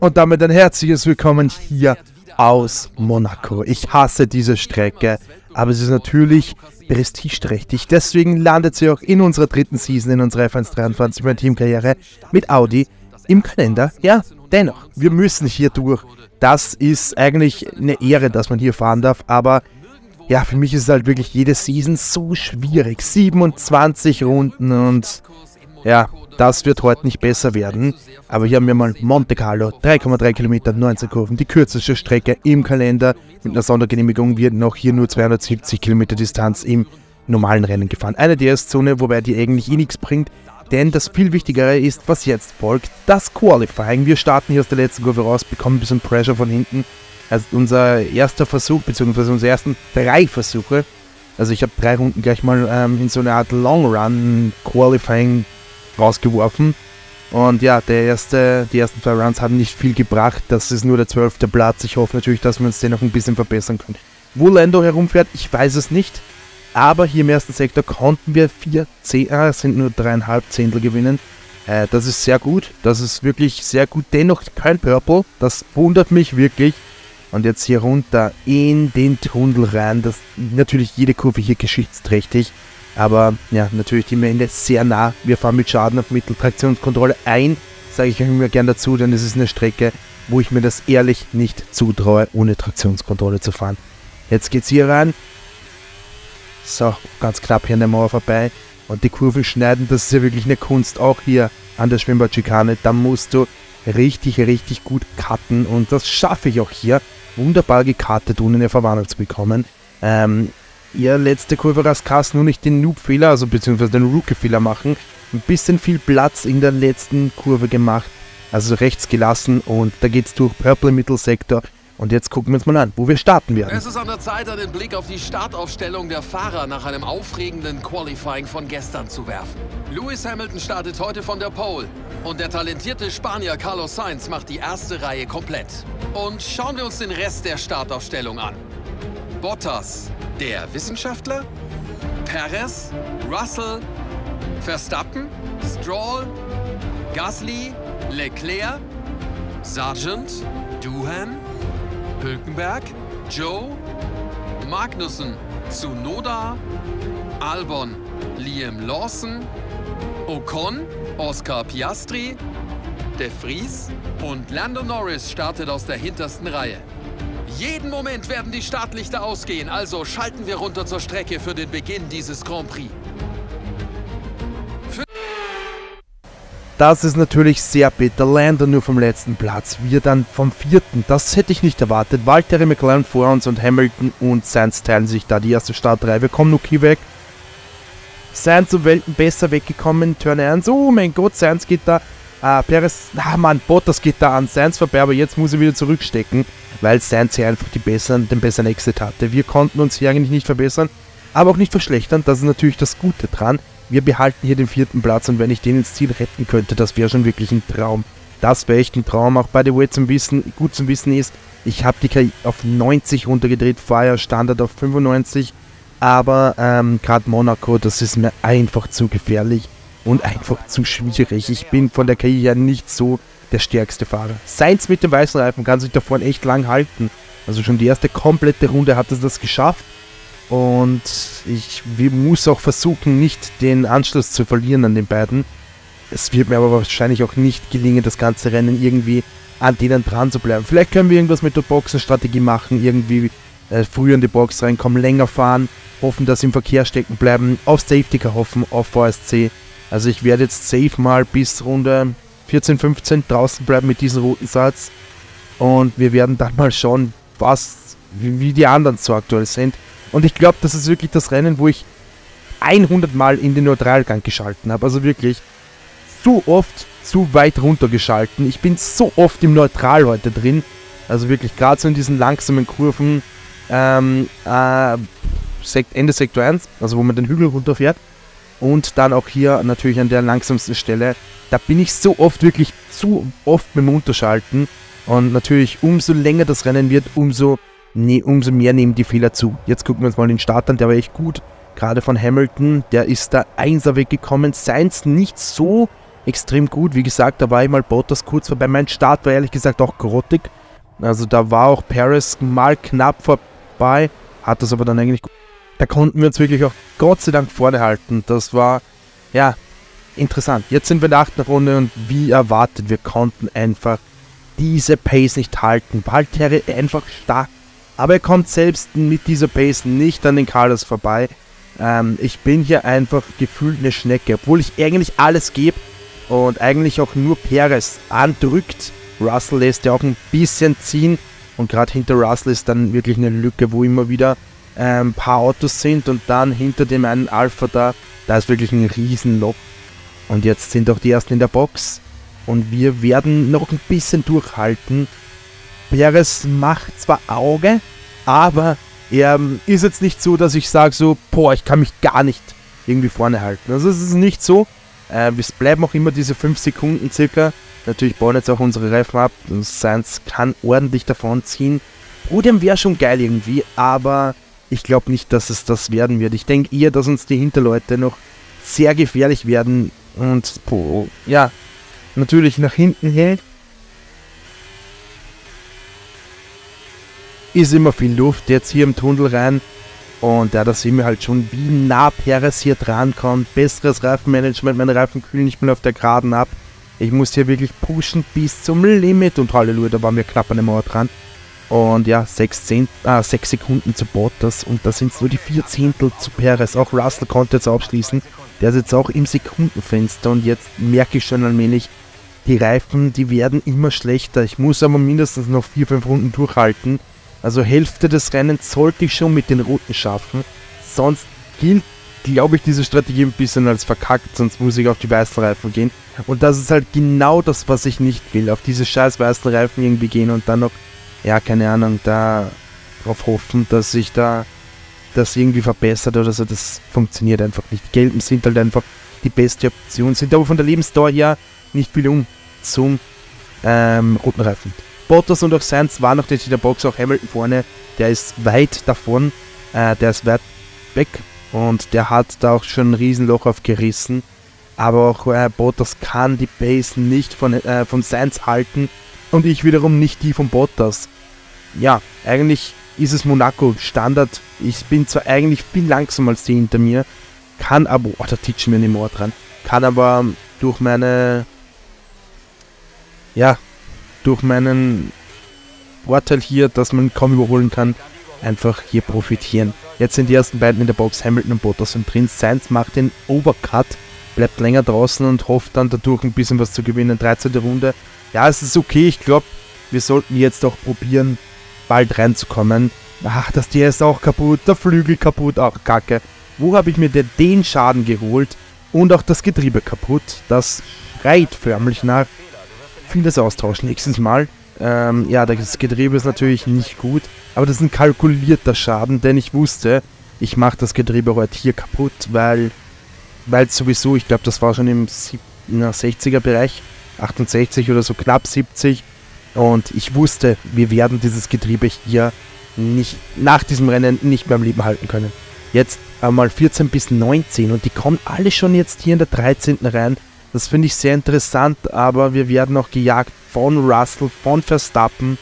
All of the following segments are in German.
Und damit ein herzliches Willkommen hier aus Monaco. Ich hasse diese Strecke, aber es ist natürlich prestigeträchtig. Deswegen landet sie auch in unserer dritten Season, in unserer F1 23 mein Teamkarriere mit Audi im Kalender. Ja, dennoch, wir müssen hier durch. Das ist eigentlich eine Ehre, dass man hier fahren darf, aber ja, für mich ist es halt wirklich jede Season so schwierig. 27 Runden und ja, das wird heute nicht besser werden. Aber hier haben wir mal Monte Carlo, 3,3 Kilometer, 19 Kurven, die kürzeste Strecke im Kalender. Mit einer Sondergenehmigung wird noch hier nur 270 Kilometer Distanz im normalen Rennen gefahren. Eine DS-Zone, wobei die eigentlich eh nichts bringt. Denn das viel Wichtigere ist, was jetzt folgt, das Qualifying. Wir starten hier aus der letzten Kurve raus, bekommen ein bisschen Pressure von hinten. Also unser erster Versuch, beziehungsweise unsere ersten drei Versuche. Also ich habe drei Runden gleich mal ähm, in so eine Art Long Run Qualifying rausgeworfen. Und ja, der erste, die ersten zwei Runs haben nicht viel gebracht. Das ist nur der zwölfte Platz. Ich hoffe natürlich, dass wir uns den noch ein bisschen verbessern können. Wo Lando herumfährt, ich weiß es nicht. Aber hier im ersten Sektor konnten wir vier Zehntel, äh, sind nur dreieinhalb Zehntel gewinnen. Äh, das ist sehr gut. Das ist wirklich sehr gut. Dennoch kein Purple. Das wundert mich wirklich. Und jetzt hier runter in den Tunnel rein. Das natürlich jede Kurve hier geschichtsträchtig. Aber ja, natürlich die Ende sehr nah. Wir fahren mit Schaden auf Mitteltraktionskontrolle ein. Sage ich euch immer gern dazu, denn es ist eine Strecke, wo ich mir das ehrlich nicht zutraue, ohne Traktionskontrolle zu fahren. Jetzt geht's hier rein. So, ganz knapp hier an der Mauer vorbei. Und die Kurven schneiden, das ist ja wirklich eine Kunst. Auch hier an der Schwimmbadschikane. Da musst du richtig, richtig gut cutten. Und das schaffe ich auch hier. Wunderbar gekartet, ohne eine Verwarnung zu bekommen. Ähm, ihr letzte Kurve Raskas nur nicht den Noob-Fehler, also beziehungsweise den Rookie-Fehler machen. Ein bisschen viel Platz in der letzten Kurve gemacht, also rechts gelassen und da geht's durch Purple Mittelsektor. Und jetzt gucken wir uns mal an, wo wir starten werden. Es ist an der Zeit, einen Blick auf die Startaufstellung der Fahrer nach einem aufregenden Qualifying von gestern zu werfen. Lewis Hamilton startet heute von der Pole und der talentierte Spanier Carlos Sainz macht die erste Reihe komplett. Und schauen wir uns den Rest der Startaufstellung an. Bottas, der Wissenschaftler, Perez, Russell, Verstappen, Stroll, Gasly, Leclerc, Sargent, Duhan, Hülkenberg, Joe, Magnussen, Tsunoda, Albon, Liam Lawson, Ocon, Oscar Piastri, De Vries? Und Lando Norris startet aus der hintersten Reihe. Jeden Moment werden die Startlichter ausgehen, also schalten wir runter zur Strecke für den Beginn dieses Grand Prix. Das ist natürlich sehr bitter. Lando nur vom letzten Platz. Wir dann vom vierten. Das hätte ich nicht erwartet. Valtteri McLaren vor uns und Hamilton und Sainz teilen sich da die erste Startreihe. Wir kommen Nuki weg. Sainz um Welten besser weggekommen. Turn 1. Oh mein Gott, Sainz geht da. Ah, Perez. Ah, Mann, Bottas geht da an Sainz vorbei, aber jetzt muss er wieder zurückstecken weil Sainz hier einfach die besseren, den besseren Exit hatte. Wir konnten uns hier eigentlich nicht verbessern, aber auch nicht verschlechtern. Das ist natürlich das Gute dran. Wir behalten hier den vierten Platz und wenn ich den ins Ziel retten könnte, das wäre schon wirklich ein Traum. Das wäre echt ein Traum. Auch by the way zum Wissen, gut zum Wissen ist, ich habe die KI auf 90 runtergedreht, vorher Standard auf 95. Aber ähm, gerade Monaco, das ist mir einfach zu gefährlich und einfach zu schwierig. Ich bin von der KI ja nicht so der stärkste Fahrer. Sainz mit dem weißen Reifen kann sich da vorne echt lang halten. Also schon die erste komplette Runde hat er das geschafft. Und ich muss auch versuchen, nicht den Anschluss zu verlieren an den beiden. Es wird mir aber wahrscheinlich auch nicht gelingen, das ganze Rennen irgendwie an denen dran zu bleiben. Vielleicht können wir irgendwas mit der Boxenstrategie machen, irgendwie äh, früher in die Box reinkommen, länger fahren, hoffen, dass sie im Verkehr stecken bleiben, auf Safety Car hoffen, auf VSC. Also ich werde jetzt safe mal bis Runde 14, 15 draußen bleiben mit diesem roten Satz. Und wir werden dann mal schauen, was, wie, die anderen so aktuell sind. Und ich glaube, das ist wirklich das Rennen, wo ich 100 Mal in den Neutralgang geschalten habe. Also wirklich zu oft zu weit runter geschalten. Ich bin so oft im Neutral heute drin. Also wirklich gerade so in diesen langsamen Kurven. Ähm, äh, Ende Sektor 1, also wo man den Hügel runterfährt. Und dann auch hier natürlich an der langsamsten Stelle. Da bin ich so oft, wirklich zu oft mit dem Unterschalten. Und natürlich, umso länger das Rennen wird, umso, nee, umso mehr nehmen die Fehler zu. Jetzt gucken wir uns mal den Start an, der war echt gut. Gerade von Hamilton, der ist da Einser weggekommen. Seins nicht so extrem gut. Wie gesagt, da war ich mal Bottas kurz vorbei. Mein Start war ehrlich gesagt auch grottig. Also da war auch Paris mal knapp vorbei, hat das aber dann eigentlich gut. Da konnten wir uns wirklich auch Gott sei Dank vorne halten. Das war, ja, interessant. Jetzt sind wir in der achten Runde und wie erwartet, wir konnten einfach diese Pace nicht halten. Valtteri einfach stark. Aber er kommt selbst mit dieser Pace nicht an den Carlos vorbei. Ähm, ich bin hier einfach gefühlt eine Schnecke, obwohl ich eigentlich alles gebe und eigentlich auch nur Perez andrückt. Russell lässt ja auch ein bisschen ziehen und gerade hinter Russell ist dann wirklich eine Lücke, wo immer wieder ein ähm, paar Autos sind und dann hinter dem einen Alpha da, da ist wirklich ein Riesenloch. Und jetzt sind auch die ersten in der Box und wir werden noch ein bisschen durchhalten. Perez macht zwar Auge, aber er ähm, ist jetzt nicht so, dass ich sage so, boah, ich kann mich gar nicht irgendwie vorne halten. Also es ist nicht so. Äh, es bleiben auch immer diese 5 Sekunden circa. Natürlich bauen jetzt auch unsere Reifen ab. Und Sainz kann ordentlich davon ziehen. Podium wäre schon geil irgendwie, aber ich glaube nicht, dass es das werden wird. Ich denke eher, dass uns die Hinterleute noch sehr gefährlich werden und boah, ja, natürlich nach hinten hält. Ist immer viel Luft jetzt hier im Tunnel rein. Und ja, da sehen wir halt schon, wie nah Perez hier dran kommt. Besseres Reifenmanagement, meine Reifen kühlen nicht mehr auf der Geraden ab. Ich muss hier wirklich pushen bis zum Limit. Und Halleluja, da waren wir knapp an der Mauer dran. Und ja, 6 äh, Sekunden zu Bottas und da sind es nur die 4 Zehntel zu Perez. Auch Russell konnte jetzt abschließen. Der ist jetzt auch im Sekundenfenster und jetzt merke ich schon allmählich, die Reifen, die werden immer schlechter. Ich muss aber mindestens noch 4-5 Runden durchhalten. Also Hälfte des Rennens sollte ich schon mit den Routen schaffen. Sonst gilt, glaube ich, diese Strategie ein bisschen als verkackt, sonst muss ich auf die weißen Reifen gehen. Und das ist halt genau das, was ich nicht will. Auf diese scheiß weißen Reifen irgendwie gehen und dann noch, ja, keine Ahnung, da drauf hoffen, dass sich da das irgendwie verbessert oder so. Das funktioniert einfach nicht. Die Gelben sind halt einfach die beste Option, sind aber von der Lebensdauer her nicht viel um zum ähm, roten Reifen. Bottas und auch Sainz waren noch in der Box, auch Hamilton vorne, der ist weit davon, äh, der ist weit weg und der hat da auch schon ein Riesenloch aufgerissen. Aber auch äh, Bottas kann die Base nicht von, äh, von Sainz halten und ich wiederum nicht die von Bottas. Ja, eigentlich ist es Monaco Standard. Ich bin zwar eigentlich viel langsamer als die hinter mir, kann aber, oh, da titschen mir nicht mehr dran, kann aber durch meine, ja, durch meinen Vorteil hier, dass man kaum überholen kann, einfach hier profitieren. Jetzt sind die ersten beiden in der Box, Hamilton und Bottas sind drin. Sainz macht den Overcut, bleibt länger draußen und hofft dann dadurch ein bisschen was zu gewinnen. 13. Runde. Ja, es ist okay. Ich glaube, wir sollten jetzt auch probieren, bald reinzukommen. Ach, das Tier ist auch kaputt, der Flügel kaputt, auch kacke. Wo habe ich mir denn den Schaden geholt? Und auch das Getriebe kaputt. Das schreit förmlich nach vieles austauschen nächstes Mal. Ähm, ja, das Getriebe ist natürlich nicht gut, aber das ist ein kalkulierter Schaden, denn ich wusste, ich mache das Getriebe heute hier kaputt, weil weil sowieso, ich glaube, das war schon im 60er Bereich, 68 oder so, knapp 70. Und ich wusste, wir werden dieses Getriebe hier nicht nach diesem Rennen nicht mehr am Leben halten können. Jetzt einmal 14 bis 19 und die kommen alle schon jetzt hier in der 13. rein. Das finde ich sehr interessant, aber wir werden auch gejagt von Russell, von Verstappen,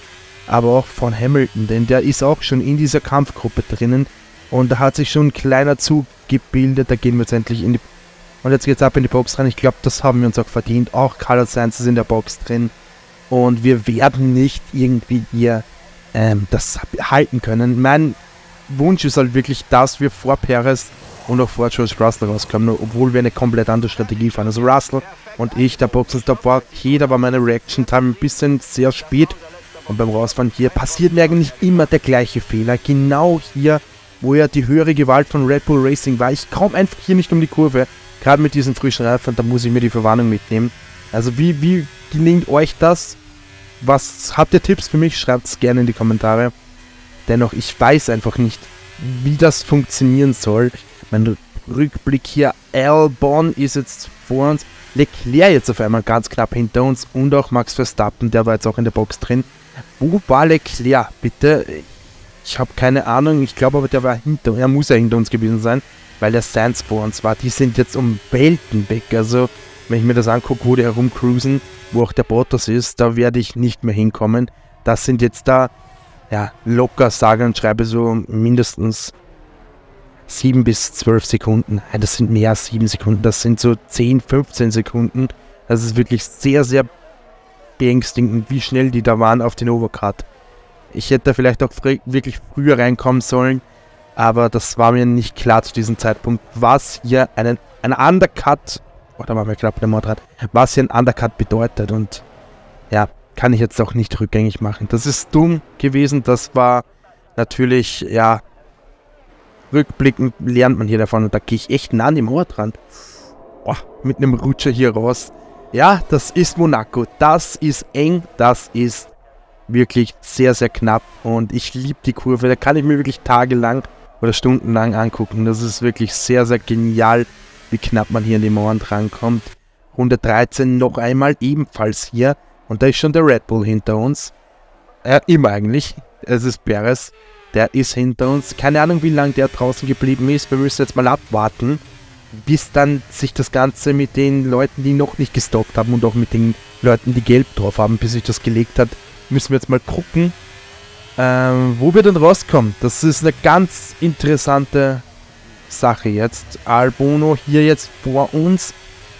aber auch von Hamilton, denn der ist auch schon in dieser Kampfgruppe drinnen und da hat sich schon ein kleiner Zug gebildet. Da gehen wir jetzt endlich in die. Und jetzt geht's ab in die Box rein. Ich glaube, das haben wir uns auch verdient. Auch Carlos Sainz ist in der Box drin. Und wir werden nicht irgendwie hier ähm, das halten können. Mein Wunsch ist halt wirklich, dass wir vor Perez und auch vor George Russell rauskommen, obwohl wir eine komplett andere Strategie fahren. Also Russell und ich, der Boxenstopp war okay, da war meine Reaction Time ein bisschen sehr spät. Und beim Rausfahren hier passiert mir eigentlich immer der gleiche Fehler. Genau hier, wo ja die höhere Gewalt von Red Bull Racing war. Ich komme einfach hier nicht um die Kurve. Gerade mit diesen frischen Reifen, da muss ich mir die Verwarnung mitnehmen. Also wie, wie gelingt euch das? Was habt ihr Tipps für mich? Schreibt es gerne in die Kommentare. Dennoch, ich weiß einfach nicht, wie das funktionieren soll. Mein Rückblick hier, Albon ist jetzt vor uns. Leclerc jetzt auf einmal ganz knapp hinter uns und auch Max Verstappen, der war jetzt auch in der Box drin. Wo war Leclerc, bitte? Ich habe keine Ahnung, ich glaube aber, der war hinter, er muss ja hinter uns gewesen sein, weil der uns war. Die sind jetzt um Welten weg, also wenn ich mir das angucke, wo die herumcruisen, wo auch der Bottas ist, da werde ich nicht mehr hinkommen. Das sind jetzt da, ja, locker sage und schreibe so mindestens 7 bis 12 Sekunden. Das sind mehr als 7 Sekunden, das sind so 10, 15 Sekunden. Das ist wirklich sehr, sehr beängstigend, wie schnell die da waren auf den Overcut. Ich hätte vielleicht auch fr wirklich früher reinkommen sollen, aber das war mir nicht klar zu diesem Zeitpunkt, was hier einen, ein Undercut, oh, war mir knapp der Motorrad, was hier ein Undercut bedeutet und ja, kann ich jetzt auch nicht rückgängig machen. Das ist dumm gewesen, das war natürlich, ja, rückblickend lernt man hier davon und da gehe ich echt nah an dem Mordrand. Oh, mit einem Rutscher hier raus. Ja, das ist Monaco. Das ist eng, das ist wirklich sehr, sehr knapp und ich liebe die Kurve. Da kann ich mir wirklich tagelang oder stundenlang angucken. Das ist wirklich sehr, sehr genial, wie knapp man hier an die Mauern drankommt. 113 noch einmal ebenfalls hier und da ist schon der Red Bull hinter uns. Ja, immer eigentlich. Es ist Perez. Der ist hinter uns. Keine Ahnung, wie lange der draußen geblieben ist. Wir müssen jetzt mal abwarten, bis dann sich das Ganze mit den Leuten, die noch nicht gestoppt haben und auch mit den Leuten, die gelb drauf haben, bis sich das gelegt hat, müssen wir jetzt mal gucken, ähm, wo wir dann rauskommen. Das ist eine ganz interessante Sache jetzt. Albono hier jetzt vor uns.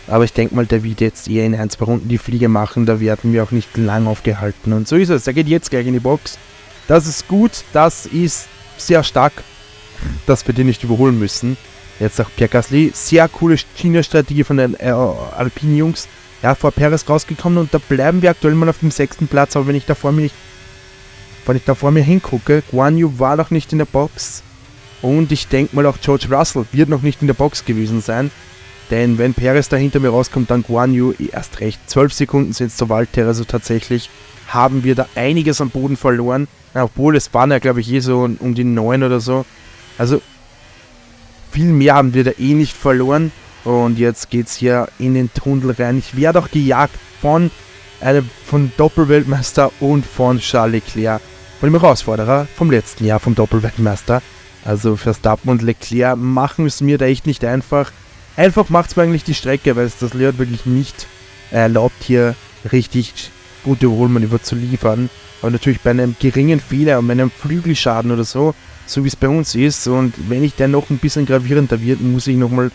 Aber ich denke mal, der wird jetzt eher in ein, zwei Runden die Fliege machen. Da werden wir auch nicht lang aufgehalten. Und so ist es. Er geht jetzt gleich in die Box. Das ist gut. Das ist sehr stark, dass wir den nicht überholen müssen. Jetzt auch Pierre Gasly. Sehr coole China-Strategie von den äh, Alpine-Jungs ja, vor Perez rausgekommen und da bleiben wir aktuell mal auf dem sechsten Platz, aber wenn ich da vor mir nicht, wenn ich da vor mir hingucke, Guan Yu war noch nicht in der Box. Und ich denke mal auch George Russell wird noch nicht in der Box gewesen sein, denn wenn Perez da hinter mir rauskommt, dann Guan Yu erst recht. 12 Sekunden sind es zur Waldterre, also tatsächlich haben wir da einiges am Boden verloren, obwohl es waren ja glaube ich eh so um die 9 oder so, also viel mehr haben wir da eh nicht verloren. Und jetzt geht's hier in den Tunnel rein. Ich werde auch gejagt von einem von Doppelweltmeister und von Charles Leclerc, von dem Herausforderer vom letzten Jahr vom Doppelweltmeister. Also Verstappen und Leclerc machen es mir da echt nicht einfach. Einfach macht es mir eigentlich die Strecke, weil es das Lehrt wirklich nicht erlaubt, hier richtig gute Überholmanöver zu liefern. Aber natürlich bei einem geringen Fehler und einem Flügelschaden oder so, so wie es bei uns ist. Und wenn ich dann noch ein bisschen gravierender wird, muss ich nochmal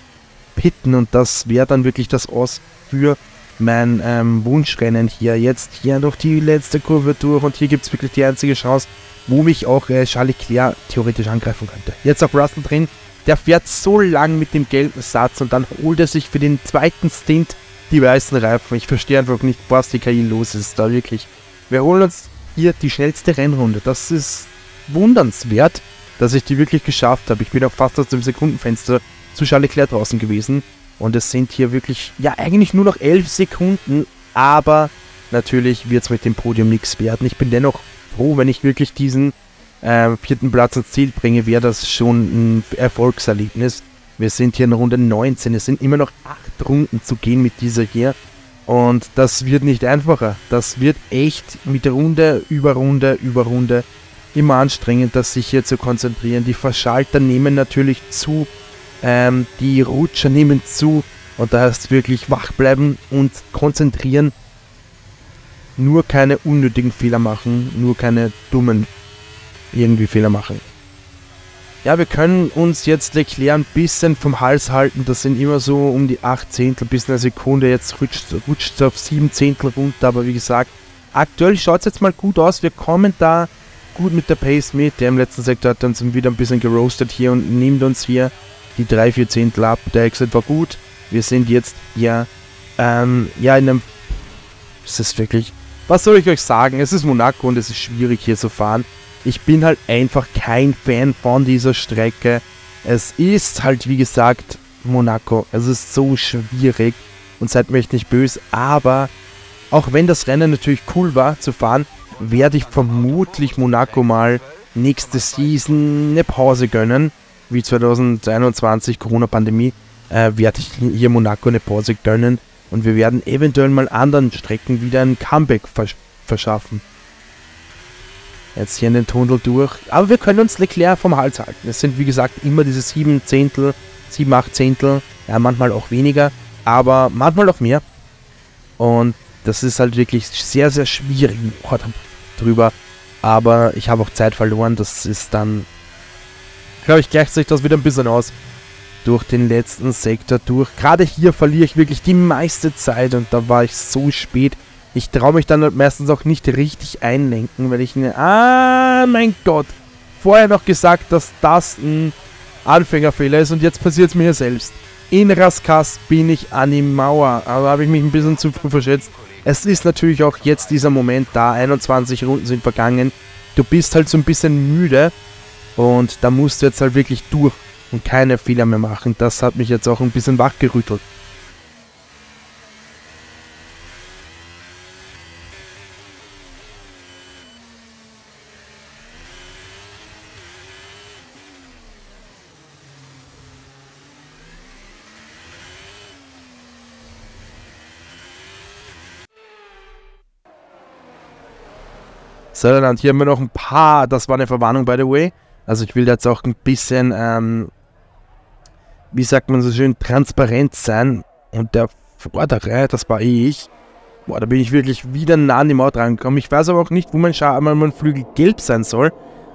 pitten und das wäre dann wirklich das Aus für mein ähm, Wunschrennen hier. Jetzt hier noch die letzte Kurve durch und hier gibt es wirklich die einzige Chance, wo mich auch äh, Charles Leclerc theoretisch angreifen könnte. Jetzt auch Russell drin, der fährt so lang mit dem gelben Satz und dann holt er sich für den zweiten Stint die weißen Reifen. Ich verstehe einfach nicht, was die KI los ist da wirklich. Wir holen uns hier die schnellste Rennrunde. Das ist wundernswert, dass ich die wirklich geschafft habe. Ich bin auch fast aus dem Sekundenfenster zu Charles Leclerc draußen gewesen. Und es sind hier wirklich, ja, eigentlich nur noch 11 Sekunden. Aber natürlich wird es mit dem Podium nichts werden. Ich bin dennoch froh, wenn ich wirklich diesen äh, vierten Platz ins Ziel bringe, wäre das schon ein Erfolgserlebnis. Wir sind hier in Runde 19. Es sind immer noch 8 Runden zu gehen mit dieser hier. Und das wird nicht einfacher. Das wird echt mit Runde über Runde über Runde immer anstrengender, sich hier zu konzentrieren. Die Verschalter nehmen natürlich zu. Ähm, die Rutscher nehmen zu und da heißt wirklich wach bleiben und konzentrieren. Nur keine unnötigen Fehler machen, nur keine dummen irgendwie Fehler machen. Ja, wir können uns jetzt Leclerc ein bisschen vom Hals halten. Das sind immer so um die 8 Zehntel bis eine Sekunde. Jetzt rutscht es auf 7 Zehntel runter. Aber wie gesagt, aktuell schaut es jetzt mal gut aus. Wir kommen da gut mit der Pace mit. Der im letzten Sektor hat uns wieder ein bisschen geroastet hier und nimmt uns hier die 3, 4 Zehntel ab. Der Exit war gut. Wir sind jetzt ja, ähm, ja in einem. Es ist wirklich. Was soll ich euch sagen? Es ist Monaco und es ist schwierig hier zu fahren. Ich bin halt einfach kein Fan von dieser Strecke. Es ist halt, wie gesagt, Monaco. Es ist so schwierig und seid mir echt nicht böse. Aber auch wenn das Rennen natürlich cool war zu fahren, werde ich vermutlich Monaco mal nächste Season eine Pause gönnen wie 2021 Corona-Pandemie, äh, werde ich hier Monaco eine Pause gönnen und wir werden eventuell mal anderen Strecken wieder ein Comeback versch verschaffen. Jetzt hier in den Tunnel durch. Aber wir können uns Leclerc vom Hals halten. Es sind wie gesagt immer diese 7 Zehntel, 7, 8 Zehntel, ja manchmal auch weniger. aber manchmal auch mehr. Und das ist halt wirklich sehr, sehr schwierig drüber. Aber ich habe auch Zeit verloren. Das ist dann, glaube ich, gleicht sich das wieder ein bisschen aus. Durch den letzten Sektor durch. Gerade hier verliere ich wirklich die meiste Zeit und da war ich so spät. Ich traue mich dann meistens auch nicht richtig einlenken, weil ich... Ne ah, mein Gott. Vorher noch gesagt, dass das ein Anfängerfehler ist und jetzt passiert es mir selbst. In Raskas bin ich an die Mauer, aber habe ich mich ein bisschen zu früh verschätzt. Es ist natürlich auch jetzt dieser Moment da, 21 Runden sind vergangen. Du bist halt so ein bisschen müde und da musst du jetzt halt wirklich durch und keine Fehler mehr machen. Das hat mich jetzt auch ein bisschen wachgerüttelt. Sutherland, hier haben wir noch ein paar, das war eine Verwarnung, by the way. Also ich will jetzt auch ein bisschen, ähm, wie sagt man so schön, transparent sein. Und der Vordere, das war ich. Boah, da bin ich wirklich wieder nah an die Maut rangekommen. Ich weiß aber auch nicht, wo mein, Scha mein Flügel gelb sein soll.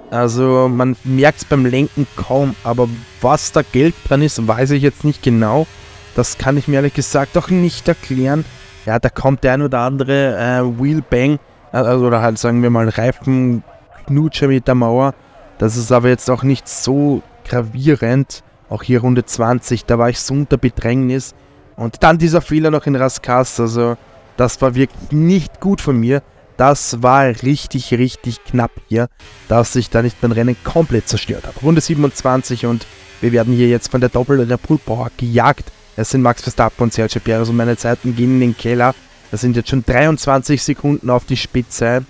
Also man merkt es beim Lenken kaum, aber was da gelb dran ist, weiß ich jetzt nicht genau. Das kann ich mir ehrlich gesagt auch nicht erklären. Ja, da kommt der ein oder andere äh, Wheelbang also, oder halt sagen wir mal Reifenknutscher mit der Mauer. Das ist aber jetzt auch nicht so gravierend. Auch hier Runde 20, da war ich so unter Bedrängnis. Und dann dieser Fehler noch in Raskas, also das war wirklich nicht gut von mir. Das war richtig, richtig knapp hier, dass ich da nicht mein Rennen komplett zerstört habe. Runde 27 und wir werden hier jetzt von der Doppel- oder der Poolpower gejagt. Es sind Max Verstappen und Sergio Perez und meine Zeiten gehen in den Keller. Das sind jetzt schon 23 Sekunden auf die Spitze.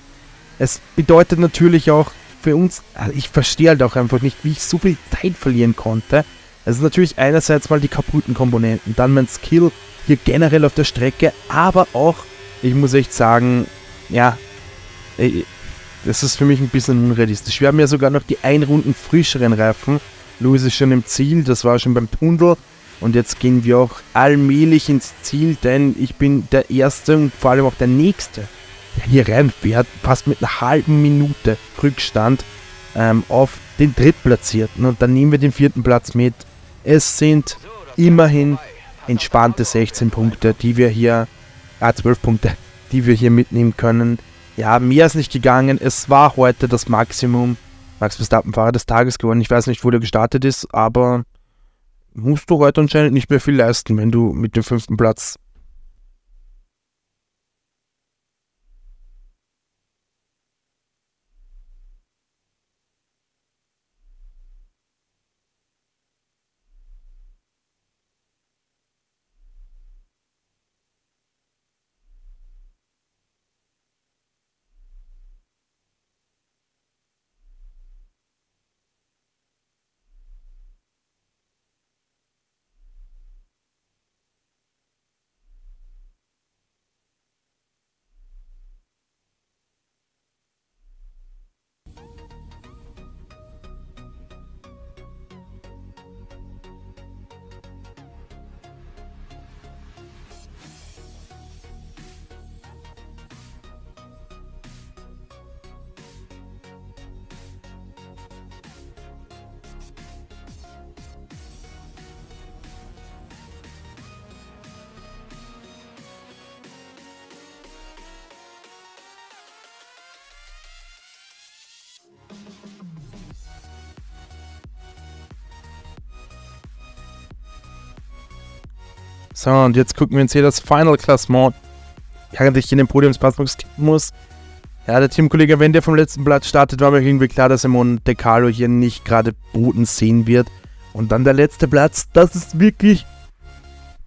Es bedeutet natürlich auch für uns, also ich verstehe halt auch einfach nicht, wie ich so viel Zeit verlieren konnte. Ist natürlich einerseits mal die kaputten Komponenten, dann mein Skill hier generell auf der Strecke, aber auch, ich muss echt sagen, ja, das ist für mich ein bisschen unrealistisch. Wir haben ja sogar noch die ein Runden frischeren Reifen. Louis ist schon im Ziel, das war schon beim Tunnel. Und jetzt gehen wir auch allmählich ins Ziel, denn ich bin der Erste und vor allem auch der Nächste, hier reinfährt, fast mit einer halben Minute Rückstand ähm, auf den Drittplatzierten. Und dann nehmen wir den vierten Platz mit. Es sind immerhin entspannte 16 Punkte, die wir hier, ah 12 Punkte, die wir hier mitnehmen können. Ja, mehr ist nicht gegangen. Es war heute das Maximum. Max Verstappen Fahrer des Tages geworden. Ich weiß nicht, wo der gestartet ist, aber musst du heute anscheinend nicht mehr viel leisten, wenn du mit dem fünften Platz So, und jetzt gucken wir uns hier das Final Klassement, während ich in den Podiumsplatz muss. Ja, der Teamkollege, wenn der vom letzten Platz startet, war mir irgendwie klar, dass Simon De Carlo hier nicht gerade Boden sehen wird. Und dann der letzte Platz, das ist wirklich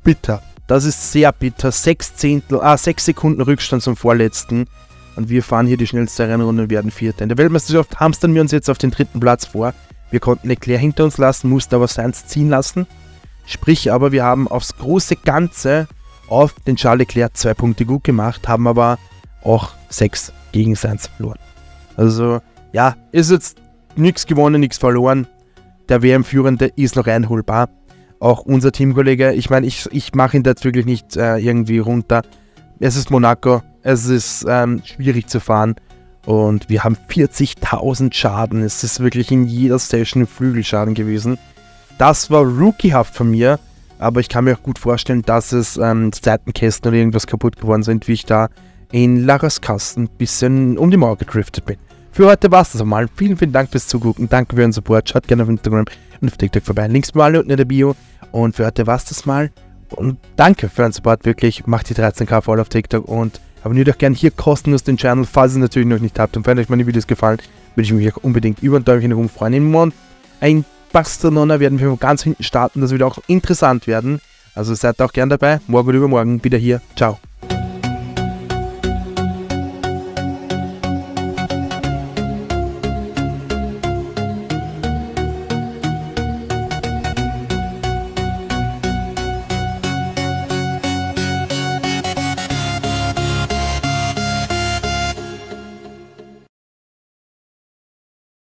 bitter. Das ist sehr bitter. Sechs Zehntel, ah, sechs Sekunden Rückstand zum vorletzten. Und wir fahren hier die schnellste Rennrunde und werden Vierter. In der Weltmeisterschaft hamstern wir uns jetzt auf den dritten Platz vor. Wir konnten Leclerc hinter uns lassen, mussten aber Sainz ziehen lassen. Sprich aber, wir haben aufs große Ganze auf den Charles Leclerc zwei Punkte gut gemacht, haben aber auch sechs gegen Sainz verloren. Also ja, ist jetzt nichts gewonnen, nichts verloren. Der WM-Führende ist noch einholbar. auch unser Teamkollege. Ich meine, ich, ich mache ihn da jetzt wirklich nicht äh, irgendwie runter. Es ist Monaco, es ist ähm, schwierig zu fahren und wir haben 40.000 Schaden. Es ist wirklich in jeder Station Flügelschaden gewesen. Das war rookiehaft von mir, aber ich kann mir auch gut vorstellen, dass es ähm, Seitenkästen oder irgendwas kaputt geworden sind, wie ich da in Laras Kasten ein bisschen um die Mauer gedriftet bin. Für heute war es das einmal. Vielen, vielen Dank fürs Zugucken. Danke für euren Support. Schaut gerne auf Instagram und auf TikTok vorbei. Links mal unten in der Bio. Und für heute war es das mal. Und danke für euren Support wirklich. Macht die 13k voll auf TikTok und abonniert auch gerne hier kostenlos den Channel, falls ihr es natürlich noch nicht habt. Und wenn euch meine Videos gefallen, würde ich mich auch unbedingt über ein Däumchen oben freuen. Im ein Barcelona werden wir ganz hinten starten. Das wird auch interessant werden. Also seid auch gern dabei. Morgen oder übermorgen wieder hier. Ciao.